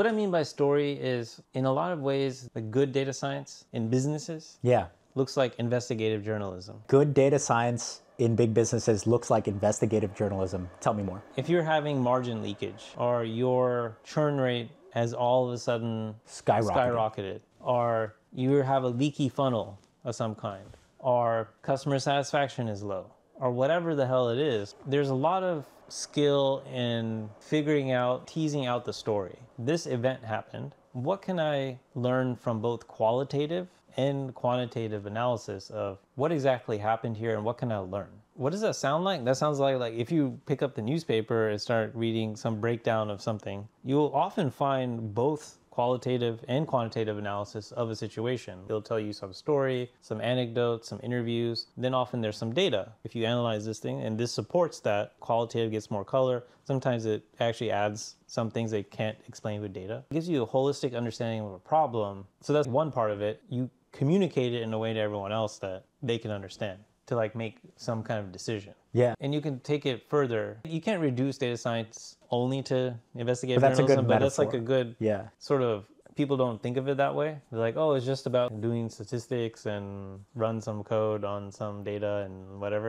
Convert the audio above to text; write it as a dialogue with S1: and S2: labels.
S1: What I mean by story is, in a lot of ways, the good data science in businesses
S2: Yeah.
S1: looks like investigative journalism.
S2: Good data science in big businesses looks like investigative journalism. Tell me more.
S1: If you're having margin leakage or your churn rate has all of a sudden
S2: Skyrocketed.
S1: skyrocketed, or you have a leaky funnel of some kind, or customer satisfaction is low, or whatever the hell it is, there's a lot of skill in figuring out, teasing out the story. This event happened. What can I learn from both qualitative and quantitative analysis of what exactly happened here and what can I learn? What does that sound like? That sounds like like if you pick up the newspaper and start reading some breakdown of something, you'll often find both qualitative and quantitative analysis of a situation. It'll tell you some story, some anecdotes, some interviews. Then often there's some data. If you analyze this thing and this supports that, qualitative gets more color. Sometimes it actually adds some things they can't explain with data. It gives you a holistic understanding of a problem. So that's one part of it. You communicate it in a way to everyone else that they can understand to like make some kind of decision.
S2: Yeah.
S1: And you can take it further. You can't reduce data science only to investigative
S2: But
S1: journalism, but that's like a good
S2: Yeah.
S1: sort of people don't think of it that way. They're like, oh, it's just about doing statistics and run some code on some data and whatever.